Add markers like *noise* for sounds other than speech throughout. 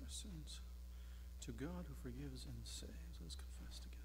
our sins to God who forgives and saves. Let's confess together.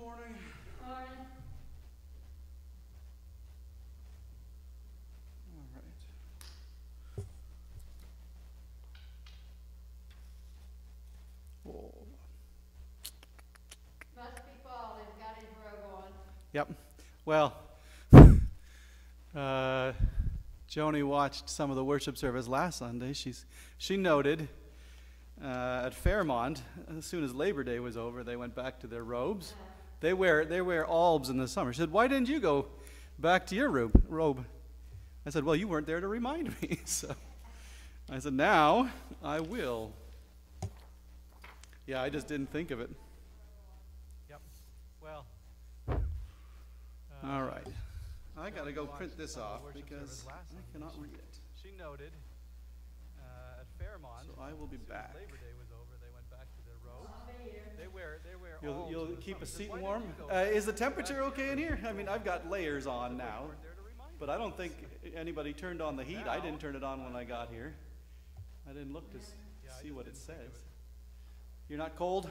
Good morning. Morning. All right. Oh, Must be fall, he's got his robe on. Yep. Well, *laughs* uh, Joni watched some of the worship service last Sunday. She's, she noted uh, at Fairmont, as soon as Labor Day was over, they went back to their robes. They wear, they wear albs in the summer. She said, Why didn't you go back to your robe? robe? I said, Well, you weren't there to remind me. *laughs* so I said, Now I will. Yeah, I just didn't think of it. Yep. Well. All right. I got to go print this off because I cannot read it. She noted uh, at Fairmont. So I will be as soon as back. Labor Day was over, they went back to their robes. I'll be here. They wear, they wear. You'll, you'll keep a seat warm? Uh, is the temperature okay in here? I mean, I've got layers on now, Weren't there to remind but I don't think anybody turned on the heat. I didn't turn it on when I got here. I didn't look to s- Yeah, I see what it didn't think of says. You're not cold?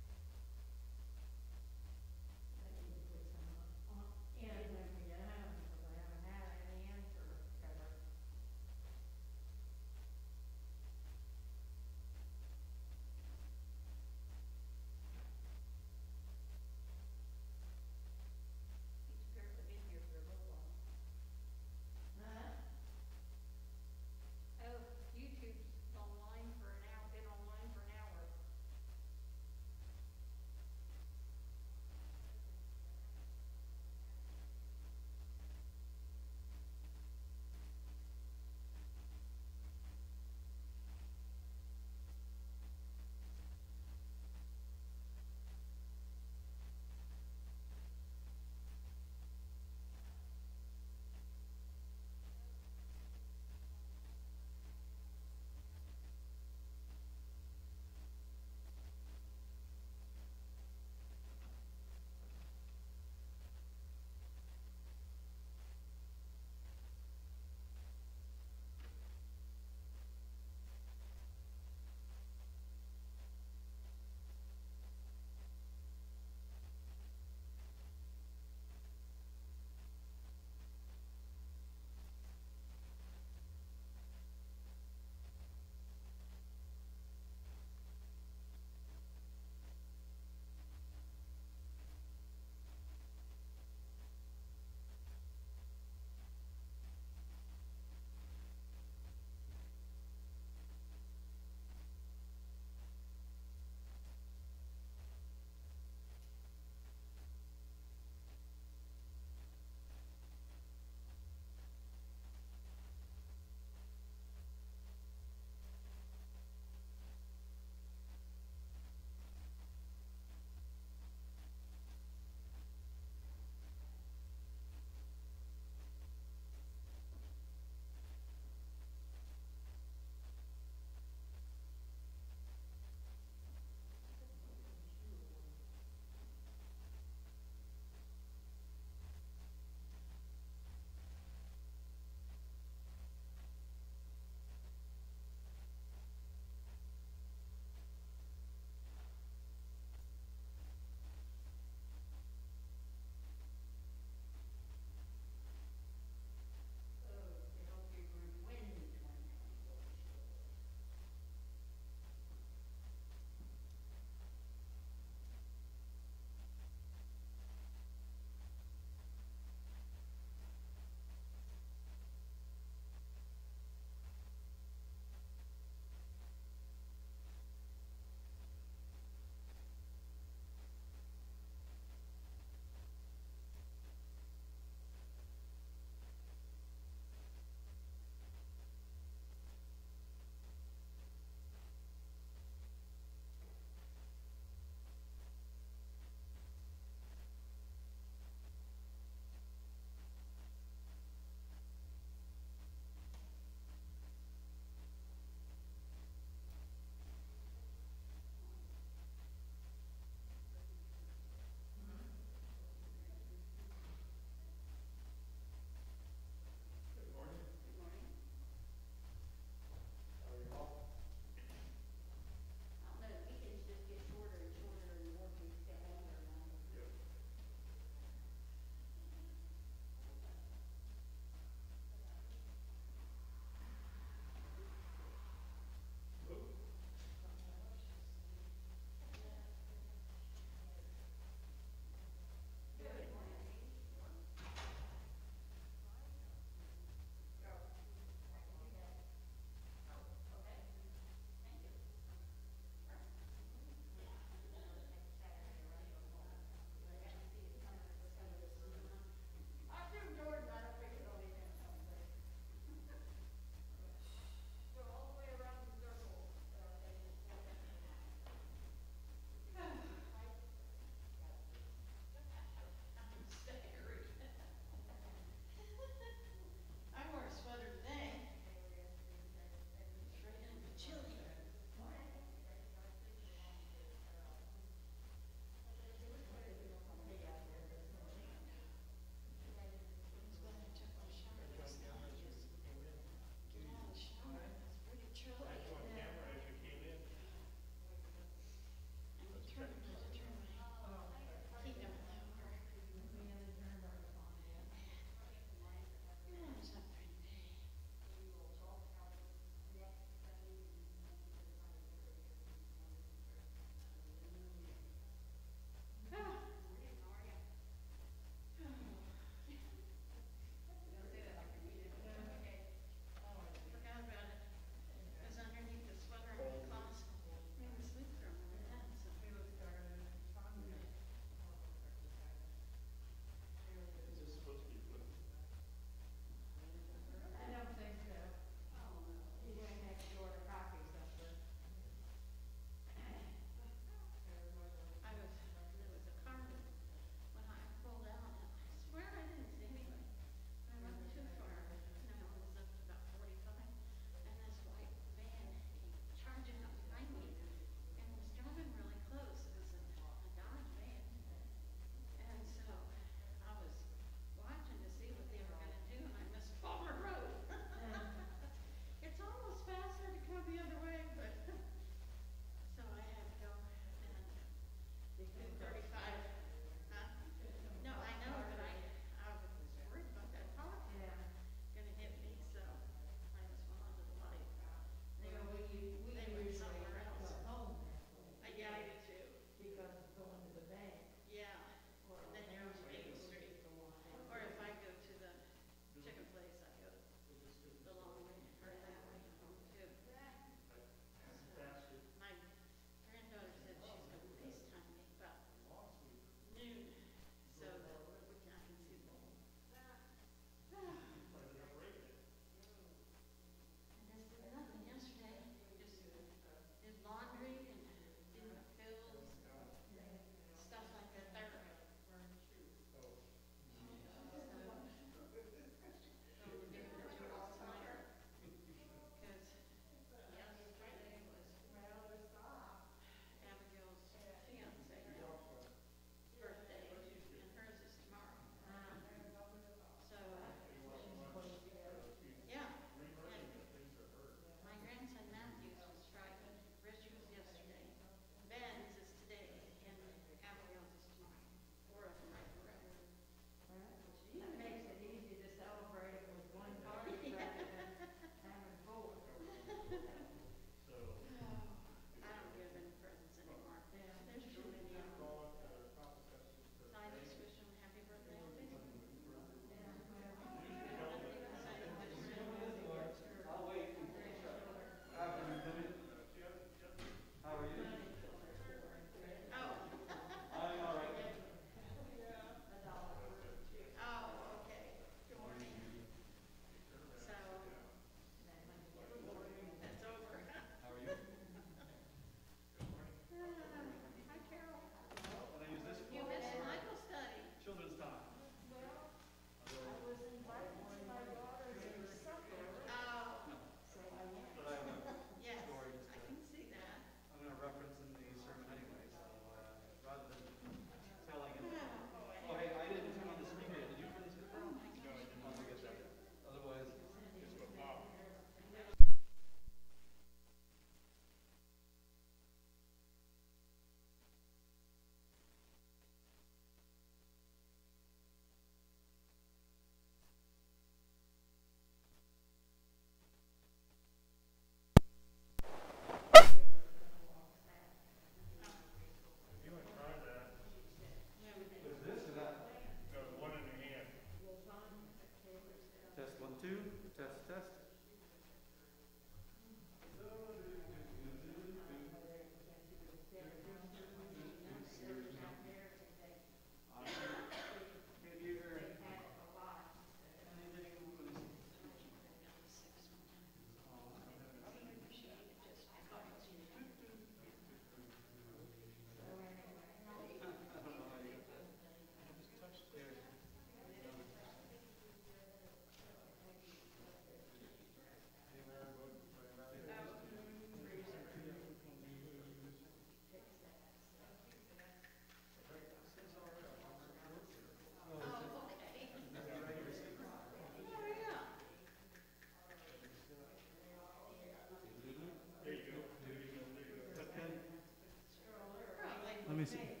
mercy.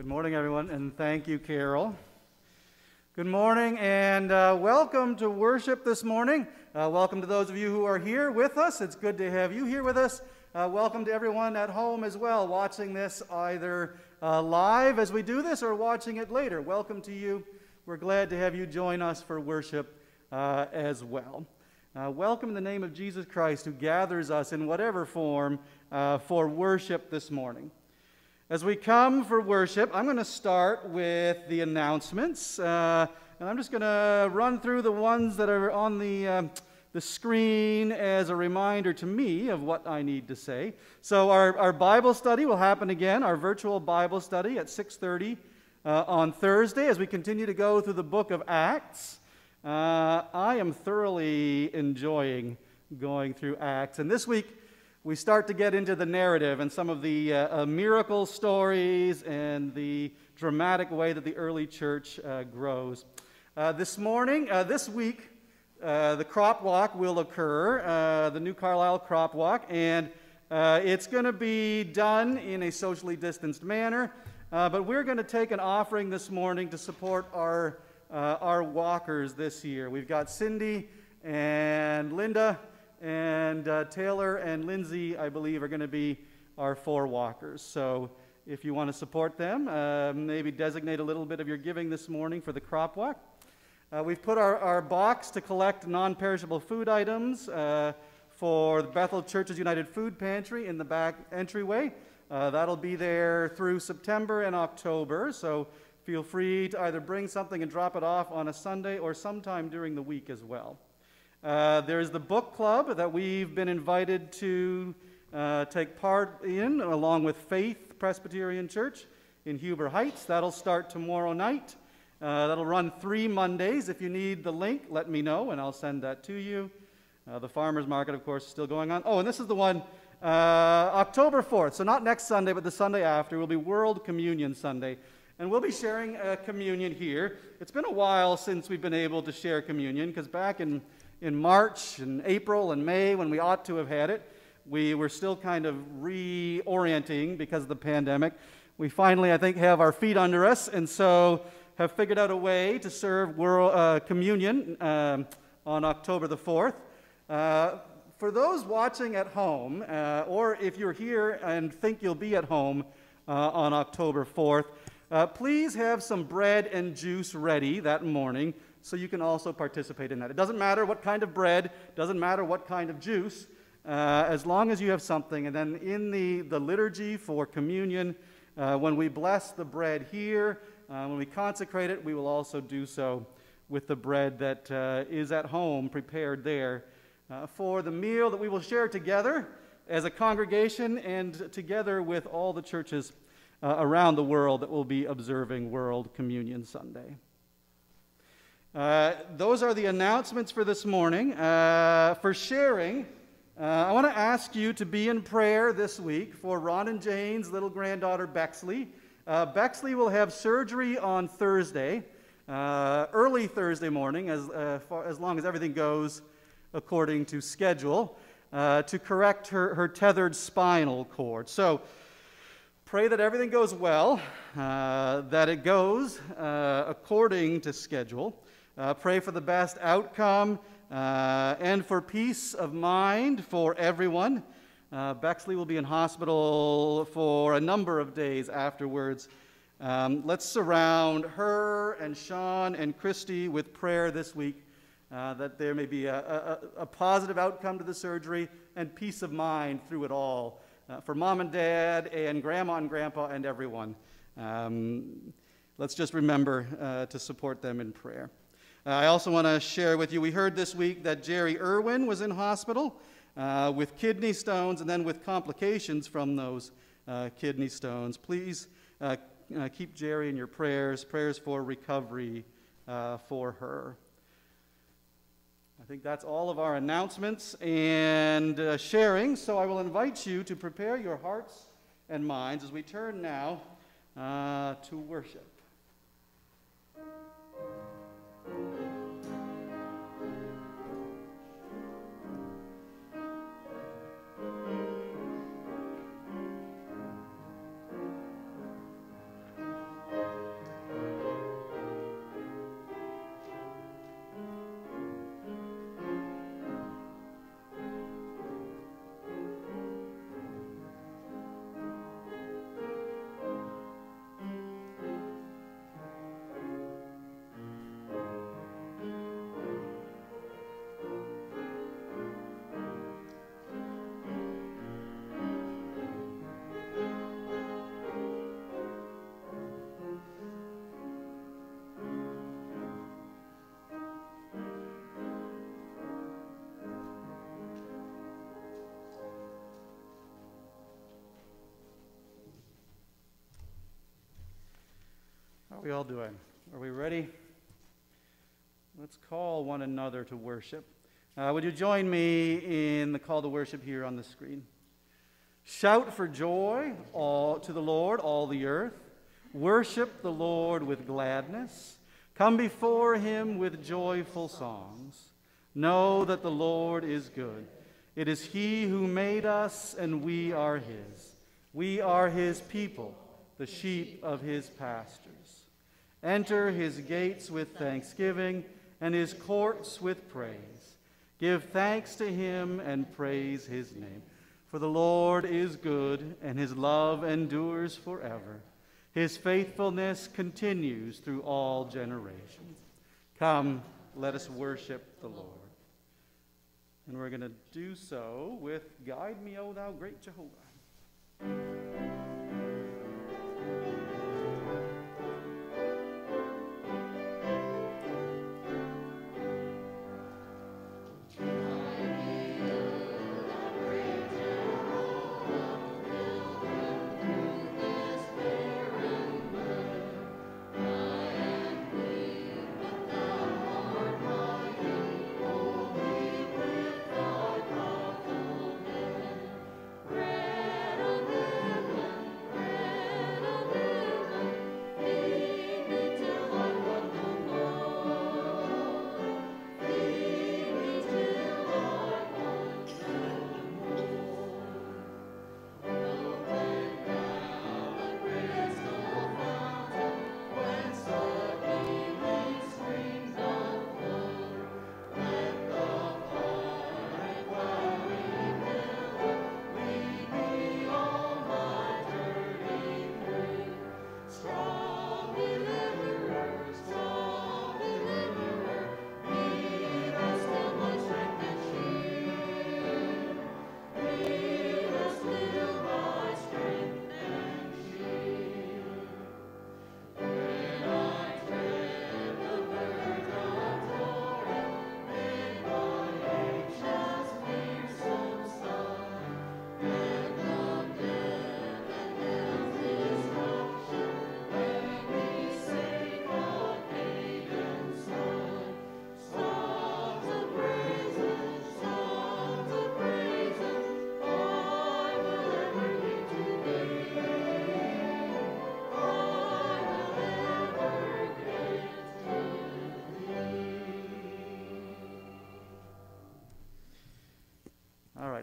Good morning, everyone, and thank you, Carol. Good morning, and uh, welcome to worship this morning. Uh, welcome to those of you who are here with us. It's good to have you here with us. Uh, welcome to everyone at home as well, watching this either uh, live as we do this or watching it later. Welcome to you. We're glad to have you join us for worship uh, as well. Uh, welcome in the name of Jesus Christ, who gathers us in whatever form for worship this morning. As we come for worship, I'm going to start with the announcements. Uh, and I'm just going to run through the ones that are on the, uh, the screen as a reminder to me of what I need to say. So our, our Bible study will happen again, our virtual Bible study at 6.30 uh, on Thursday as we continue to go through the book of Acts. Uh, I am thoroughly enjoying going through Acts. And this week, we start to get into the narrative and some of the uh, uh, miracle stories and the dramatic way that the early church uh, grows. Uh, this morning, uh, this week, uh, the crop walk will occur, the New Carlisle crop walk, and it's going to be done in a socially distanced manner. but we're going to take an offering this morning to support our, our walkers this year. We've got Cindy and Linda and uh, Taylor and Lindsay, I believe, are going to be our four walkers. So if you want to support them, uh, maybe designate a little bit of your giving this morning for the crop walk. Uh, we've put our, our box to collect non perishable food items uh, for the Bethel Church's United Food Pantry in the back entryway. Uh, that'll be there through September and October, so feel free to either bring something and drop it off on a Sunday or sometime during the week as well. Uh, there's the book club that we've been invited to uh, take part in, along with Faith Presbyterian Church in Huber Heights. That'll start tomorrow night. Uh, that'll run three Mondays. If you need the link, let me know and I'll send that to you. Uh, the farmers market, of course, is still going on. Oh, and this is the one uh, October 4th. So, not next Sunday, but the Sunday after will be World Communion Sunday. And we'll be sharing communion here. It's been a while since we've been able to share communion because back in in March and April and May when we ought to have had it. We were still kind of reorienting because of the pandemic. We finally, I think, have our feet under us, and so have figured out a way to serve world, uh, communion um, on October the 4th. Uh, for those watching at home, uh, or if you're here and think you'll be at home uh, on October 4th, uh, please have some bread and juice ready that morning so you can also participate in that. It doesn't matter what kind of bread, doesn't matter what kind of juice, uh, as long as you have something. And then in the, the liturgy for communion, uh, when we bless the bread here, uh, when we consecrate it, we will also do so with the bread that uh, is at home prepared there uh, for the meal that we will share together as a congregation and together with all the churches uh, around the world that will be observing World Communion Sunday. Uh, those are the announcements for this morning. Uh, for sharing, uh, I want to ask you to be in prayer this week for Ron and Jane's little granddaughter, Bexley. Uh, Bexley will have surgery on Thursday, uh, early Thursday morning, as, far, as long as everything goes according to schedule, to correct her, her tethered spinal cord. So, pray that everything goes well, uh, that it goes uh, according to schedule. Uh, pray for the best outcome uh, and for peace of mind for everyone. Uh, Bexley will be in hospital for a number of days afterwards. Um, let's surround her and Sean and Christy with prayer this week uh, that there may be a, a, a, positive outcome to the surgery and peace of mind through it all uh, for mom and dad and grandma and grandpa and everyone. Um, let's just remember uh, to support them in prayer. Uh, I also want to share with you we heard this week that Jerry Irwin was in hospital uh, with kidney stones and then with complications from those uh, kidney stones. Please uh, uh, keep Jerry in your prayers, prayers for recovery uh, for her. I think that's all of our announcements and sharing, so I will invite you to prepare your hearts and minds as we turn now to worship. Are we all doing? Are we ready? Let's call one another to worship. Uh, would you join me in the call to worship here on the screen? Shout for joy all, to the Lord, all the earth. Worship the Lord with gladness. Come before him with joyful songs. Know that the Lord is good. It is he who made us, and we are his. We are his people, the sheep of his pastures. Enter his gates with thanksgiving and his courts with praise. Give thanks to him and praise his name. For the Lord is good, and his love endures forever. His faithfulness continues through all generations. Come, let us worship the Lord. And we're going to do so with Guide Me, O Thou Great Jehovah.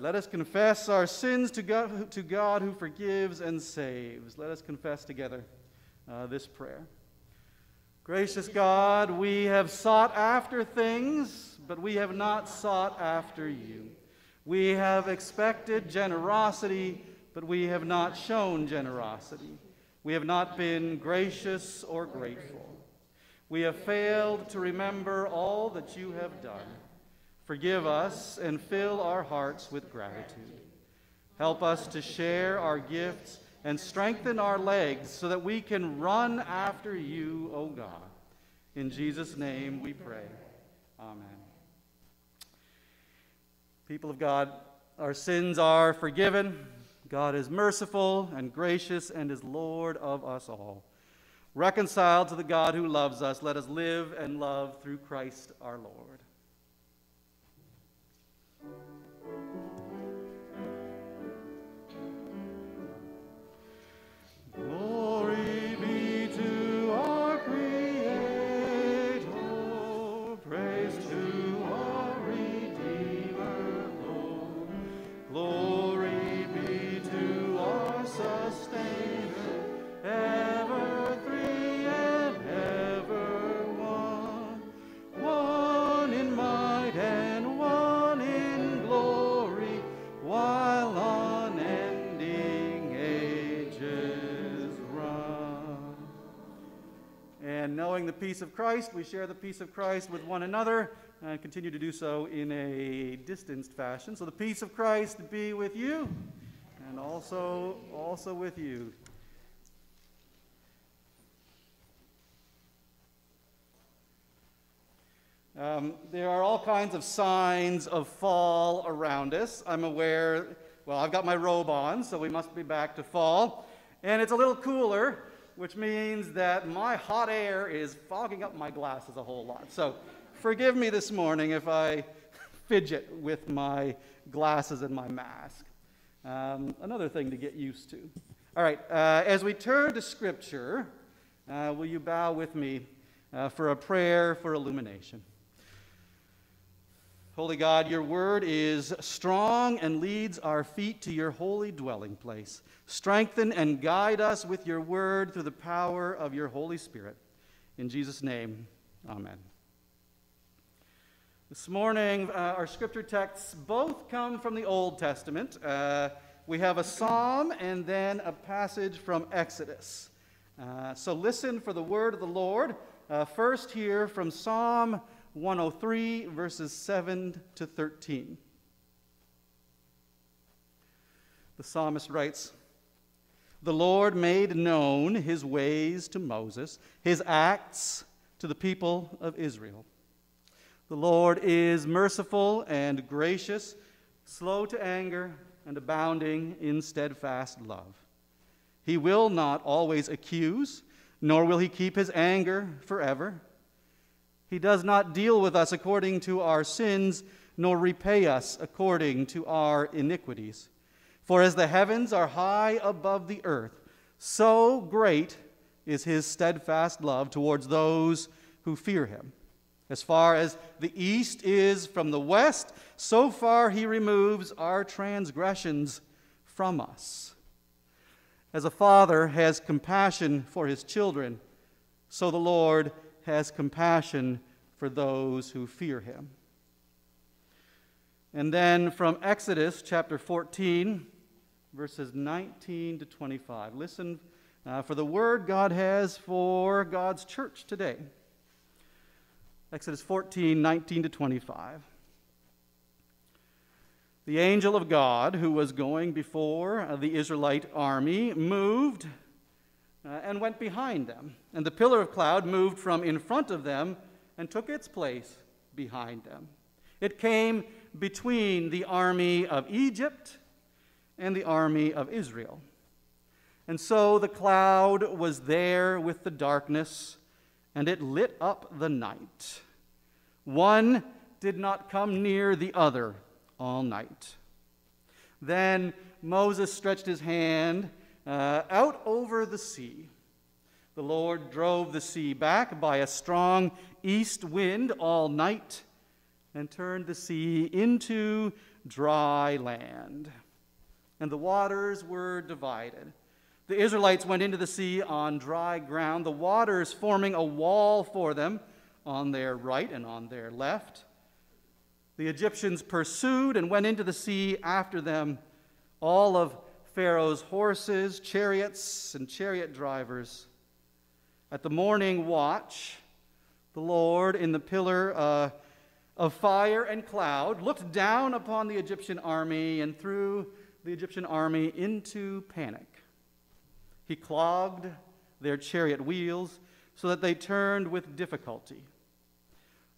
Let us confess our sins to God, to God who forgives and saves. Let us confess together uh, this prayer. Gracious God, we have sought after things, but we have not sought after you. We have expected generosity, but we have not shown generosity. We have not been gracious or grateful. We have failed to remember all that you have done. Forgive us and fill our hearts with gratitude. Help us to share our gifts and strengthen our legs so that we can run after you, O God. In Jesus' name we pray. Amen. People of God, our sins are forgiven. God is merciful and gracious and is Lord of us all. Reconciled to the God who loves us, let us live and love through Christ our Lord. The peace of Christ, we share the peace of Christ with one another and continue to do so in a distanced fashion. So the peace of Christ be with you and also also with you. Um, there are all kinds of signs of fall around us. I'm aware, well, I've got my robe on, so we must be back to fall. And it's a little cooler, which means that my hot air is fogging up my glasses a whole lot. So forgive me this morning if I *laughs* fidget with my glasses and my mask. Um, another thing to get used to. All right, uh, as we turn to Scripture, uh, will you bow with me uh, for a prayer for illumination? Holy God, your word is strong and leads our feet to your holy dwelling place. Strengthen and guide us with your word through the power of your Holy Spirit. In Jesus' name, amen. This morning, uh, our scripture texts both come from the Old Testament. Uh, we have a psalm and then a passage from Exodus. Uh, so listen for the word of the Lord. Uh, first, here from Psalm 103, verses 7 to 13. The psalmist writes The Lord made known his ways to Moses, his acts to the people of Israel. The Lord is merciful and gracious, slow to anger, and abounding in steadfast love. He will not always accuse, nor will he keep his anger forever. He does not deal with us according to our sins, nor repay us according to our iniquities. For as the heavens are high above the earth, so great is his steadfast love towards those who fear him. As far as the east is from the west, so far he removes our transgressions from us. As a father has compassion for his children, so the Lord has compassion for those who fear him. And then from Exodus chapter 14, verses 19 to 25. Listen uh, for the word God has for God's church today. Exodus 14, 19 to 25. The angel of God, who was going before the Israelite army, moved uh, and went behind them. And the pillar of cloud moved from in front of them and took its place behind them. It came between the army of Egypt and the army of Israel. And so the cloud was there with the darkness, and it lit up the night. One did not come near the other all night. Then Moses stretched his hand uh, out over the sea. The Lord drove the sea back by a strong east wind all night and turned the sea into dry land. And the waters were divided. The Israelites went into the sea on dry ground, the waters forming a wall for them on their right and on their left. The Egyptians pursued and went into the sea after them, all of Pharaoh's horses, chariots, and chariot drivers. At the morning watch, the Lord, in the pillar uh, of fire and cloud, looked down upon the Egyptian army and threw the Egyptian army into panic. He clogged their chariot wheels so that they turned with difficulty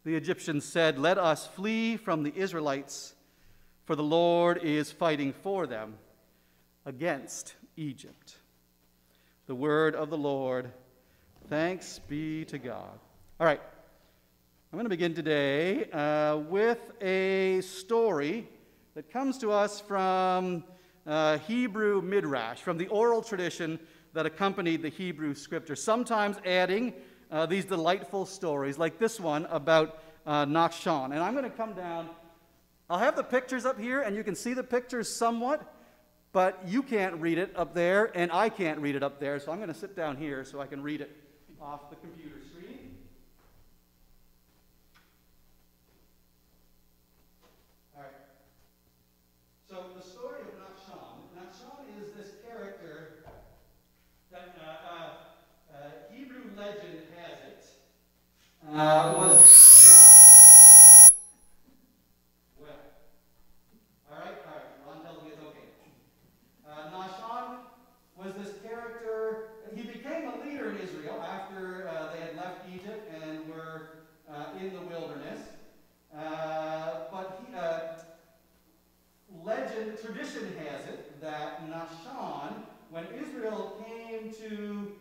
the Egyptians said, Let us flee from the Israelites, for the Lord is fighting for them against Egypt. The word of the Lord. Thanks be to God. All right. I'm going to begin today uh, with a story that comes to us from uh, Hebrew Midrash, from the oral tradition that accompanied the Hebrew scripture, sometimes adding uh, these delightful stories, like this one about uh, Nachshon. And I'm going to come down. I'll have the pictures up here, and you can see the pictures somewhat, but you can't read it up there, and I can't read it up there, so I'm going to sit down here so I can read it off the computer screen. All right. So the story of Nachshon. Nachshon is this character that uh, uh, uh, Hebrew legend has it uh, was. Well, all right, all right. Ron tells me it's okay. Uh, Nahshon was this character. He became a leader in Israel after uh, they had left Egypt and were uh, in the wilderness. Uh, but he, uh, legend, tradition has it that Nahshon, when Israel came to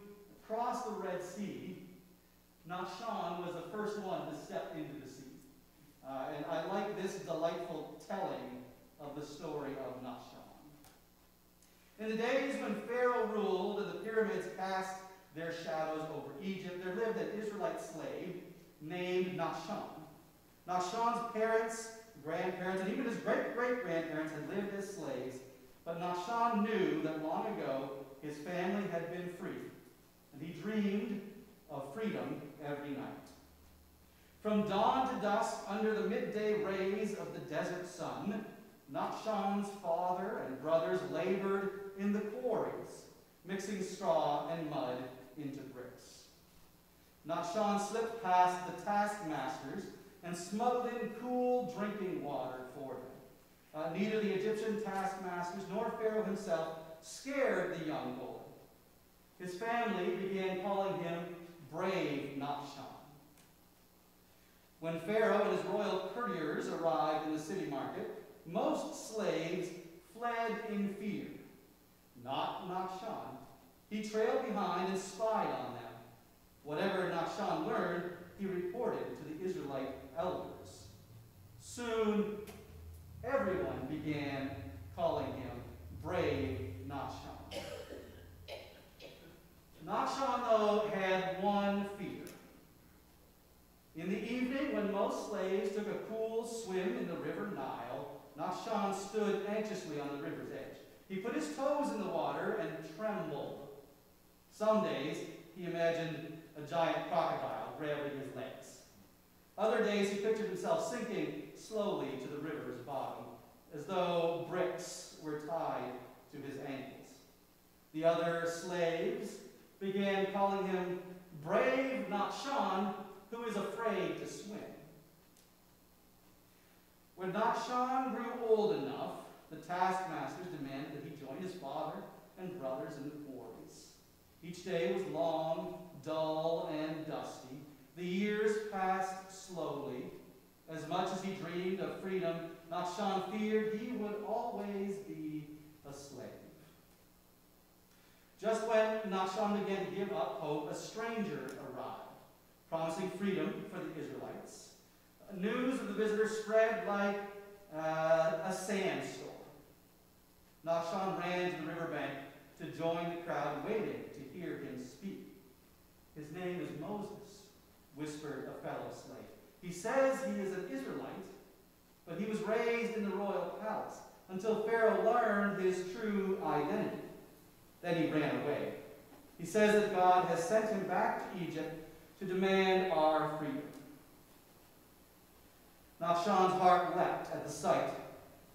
crossed the Red Sea, Nahshon was the first one to step into the sea. Uh, and I like this delightful telling of the story of Nahshon. In the days when Pharaoh ruled and the pyramids cast their shadows over Egypt, there lived an Israelite slave named Nahshon. Nahshon's parents, grandparents, and even his great great grandparents had lived as slaves, but Nahshon knew that long ago his family had been free, and he dreamed of freedom every night. From dawn to dusk, under the midday rays of the desert sun, Nahshon's father and brothers labored in the quarries, mixing straw and mud into bricks. Nahshon slipped past the taskmasters and smuggled in cool drinking water for them. Uh, neither the Egyptian taskmasters nor Pharaoh himself scared the young boy. His family began calling him Brave Nahshon. When Pharaoh and his royal courtiers arrived in the city market, most slaves fled in fear. Not Nahshon. He trailed behind and spied on them. Whatever Nahshon learned, he reported to the Israelite elders. Soon, everyone began calling him Brave Nahshon. Nahshon, though, had one fear. In the evening, when most slaves took a cool swim in the river Nile, Nahshon stood anxiously on the river's edge. He put his toes in the water and trembled. Some days, he imagined a giant crocodile grabbing his legs. Other days, he pictured himself sinking slowly to the river's bottom, as though bricks were tied to his ankles. The other slaves began calling him Brave Nahshon, who is afraid to swim. When Nahshon grew old enough, the taskmasters demanded that he join his father and brothers in the quarries. Each day was long, dull, and dusty. The years passed slowly. As much as he dreamed of freedom, Nahshon feared he would always be a slave. Just when Nahshon began to give up hope, a stranger promising freedom for the Israelites. News of the visitor spread like uh, a sandstorm. Nahshon ran to the riverbank to join the crowd waiting to hear him speak. His name is Moses, whispered a fellow slave. He says he is an Israelite, but he was raised in the royal palace until Pharaoh learned his true identity. Then he ran away. He says that God has sent him back to Egypt to demand our freedom. Nahshon's heart leapt at the sight.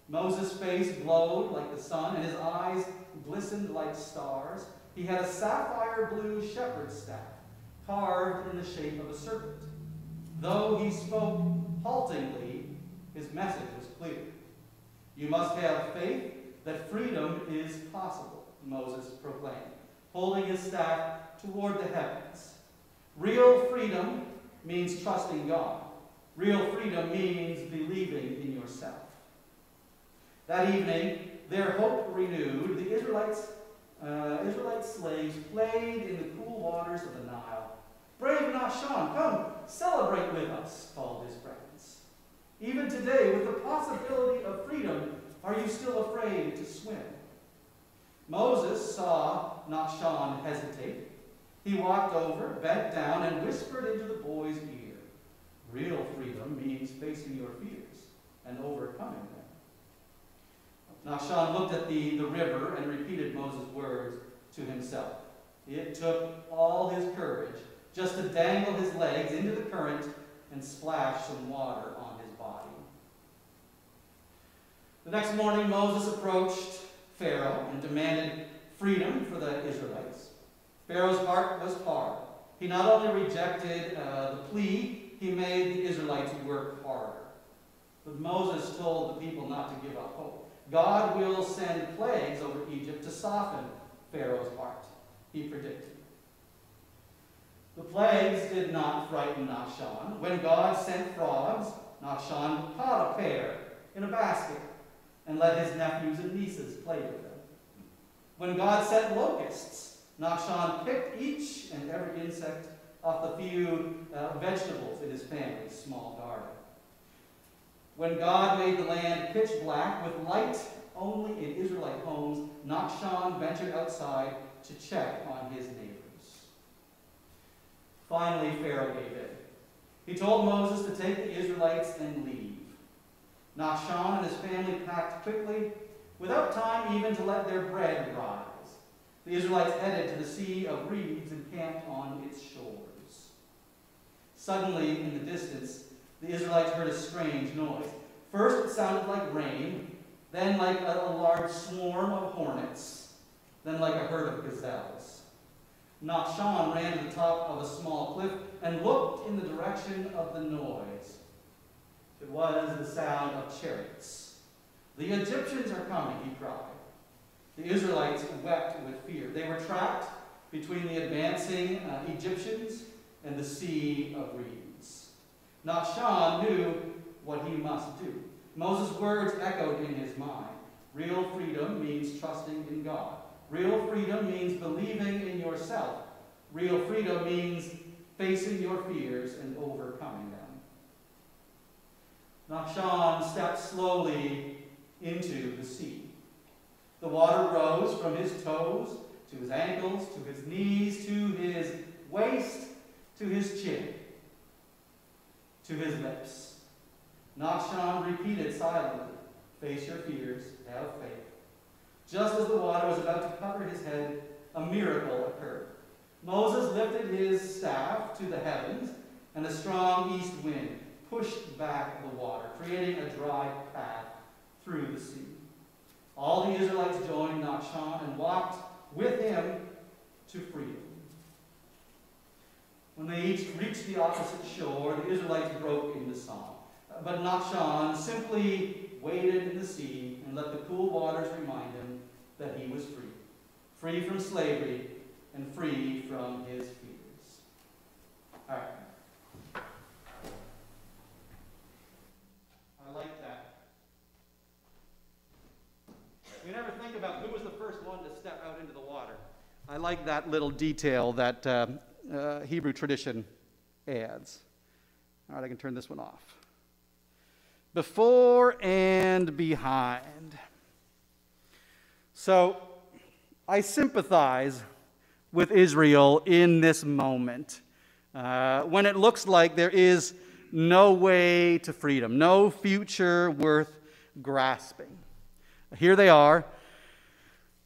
Moses' face glowed like the sun, and his eyes glistened like stars. He had a sapphire blue shepherd's staff, carved in the shape of a serpent. Though he spoke haltingly, his message was clear. You must have faith that freedom is possible, Moses proclaimed, holding his staff toward the heavens. Real freedom means trusting God. Real freedom means believing in yourself. That evening, their hope renewed, the Israelites, uh, Israelite slaves played in the cool waters of the Nile. Brave Nahshon, come celebrate with us, called his friends. Even today, with the possibility of freedom, are you still afraid to swim? Moses saw Nahshon hesitate. He walked over, bent down, and whispered into the boy's ear. Real freedom means facing your fears and overcoming them. Nahshon looked at the, the river and repeated Moses' words to himself. It took all his courage just to dangle his legs into the current and splash some water on his body. The next morning, Moses approached Pharaoh and demanded freedom for the Israelites. Pharaoh's heart was hard. He not only rejected uh, the plea, he made the Israelites work harder. But Moses told the people not to give up hope. God will send plagues over Egypt to soften Pharaoh's heart, he predicted. The plagues did not frighten Nahshon. When God sent frogs, Nahshon caught a pair in a basket and let his nephews and nieces play with them. When God sent locusts, Nachshon picked each and every insect off the few uh, vegetables in his family's small garden. When God made the land pitch black with light only in Israelite homes, Nachshon ventured outside to check on his neighbors. Finally, Pharaoh gave in. He told Moses to take the Israelites and leave. Nachshon and his family packed quickly, without time even to let their bread rise. The Israelites headed to the Sea of Reeds and camped on its shores. Suddenly, in the distance, the Israelites heard a strange noise. First, it sounded like rain, then like a, a large swarm of hornets, then like a herd of gazelles. Nachshon ran to the top of a small cliff and looked in the direction of the noise. It was the sound of chariots. The Egyptians are coming, he cried. The Israelites wept with fear. They were trapped between the advancing uh, Egyptians and the Sea of Reeds. Nachshon knew what he must do. Moses' words echoed in his mind. Real freedom means trusting in God. Real freedom means believing in yourself. Real freedom means facing your fears and overcoming them. Nachshon stepped slowly into the sea. The water rose from his toes to his ankles, to his knees, to his waist, to his chin, to his lips. Nachshon repeated silently, Face your fears, have faith. Just as the water was about to cover his head, a miracle occurred. Moses lifted his staff to the heavens, and a strong east wind pushed back the water, creating a dry path through the sea. All the Israelites joined Nachshon and walked with him to freedom. When they each reached the opposite shore, the Israelites broke into song. But Nachshon simply waded in the sea and let the cool waters remind him that he was free. Free from slavery and free from his fears. All right. I like that. We never think about who was the first one to step out into the water. I like that little detail that uh, uh, Hebrew tradition adds. All right, I can turn this one off. Before and behind. So, I sympathize with Israel in this moment uh, when it looks like there is no way to freedom, no future worth grasping. Here they are.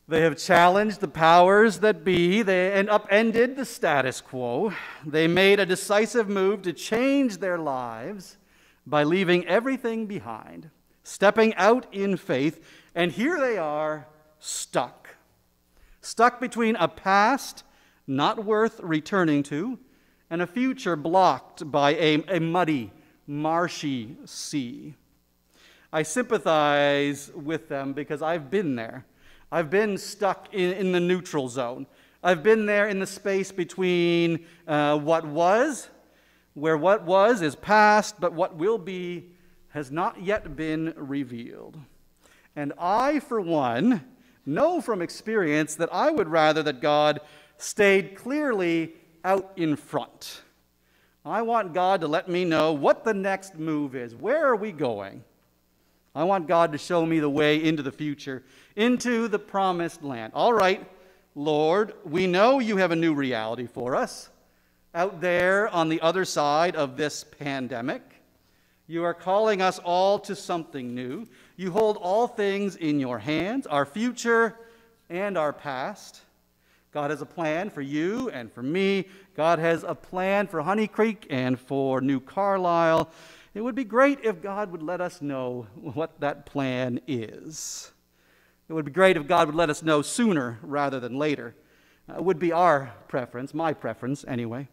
They have challenged the powers that be they, and upended the status quo. They made a decisive move to change their lives by leaving everything behind, stepping out in faith, and here they are stuck. Stuck between a past not worth returning to and a future blocked by a, a muddy, marshy sea. I sympathize with them because I've been there. I've been stuck in, in the neutral zone. I've been there in the space between uh, what was, where what was is past, but what will be has not yet been revealed. And I, for one, know from experience that I would rather that God stayed clearly out in front. I want God to let me know what the next move is. Where are we going? I want God to show me the way into the future, into the promised land. All right, Lord, we know you have a new reality for us out there on the other side of this pandemic. You are calling us all to something new. You hold all things in your hands, our future and our past. God has a plan for you and for me. God has a plan for Honey Creek and for New Carlisle. It would be great if God would let us know what that plan is. It would be great if God would let us know sooner rather than later. Uh, would be our preference, my preference anyway.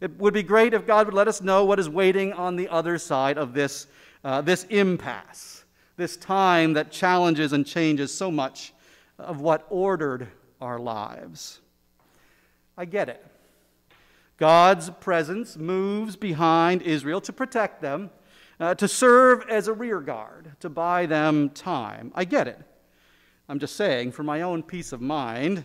It would be great if God would let us know what is waiting on the other side of this, uh, this impasse, this time that challenges and changes so much of what ordered our lives. I get it. God's presence moves behind Israel to protect them, uh, to serve as a rear guard, to buy them time. I get it. I'm just saying, for my own peace of mind,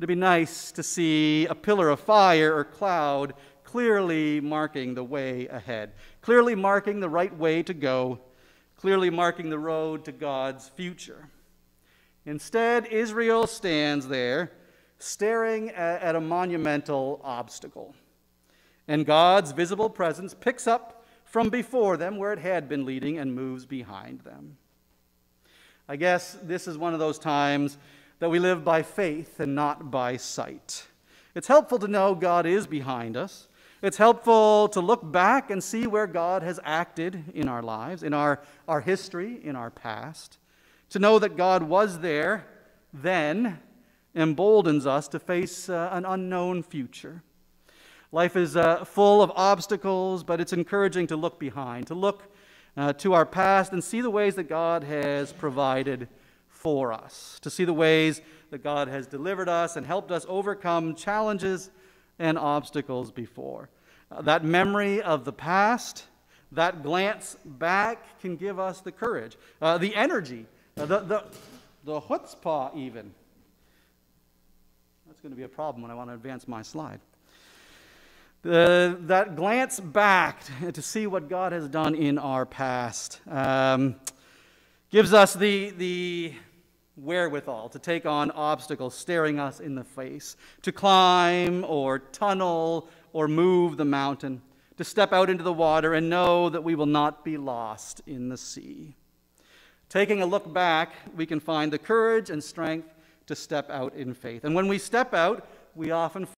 It'd be nice to see a pillar of fire or cloud clearly marking the way ahead, clearly marking the right way to go, clearly marking the road to God's future. Instead, Israel stands there staring at, at a monumental obstacle. And God's visible presence picks up from before them where it had been leading and moves behind them. I guess this is one of those times that we live by faith and not by sight. It's helpful to know God is behind us. It's helpful to look back and see where God has acted in our lives, in our, our history, in our past. To know that God was there then emboldens us to face uh, an unknown future. Life is uh, full of obstacles, but it's encouraging to look behind, to look uh, to our past and see the ways that God has provided for us, to see the ways that God has delivered us and helped us overcome challenges and obstacles before. Uh, that memory of the past, that glance back can give us the courage, uh, the energy, uh, the, the, the chutzpah, even. That's going to be a problem when I want to advance my slide. Uh, that glance back to see what God has done in our past um, gives us the, the wherewithal to take on obstacles staring us in the face, to climb or tunnel or move the mountain, to step out into the water and know that we will not be lost in the sea. Taking a look back, we can find the courage and strength to step out in faith. And when we step out, we often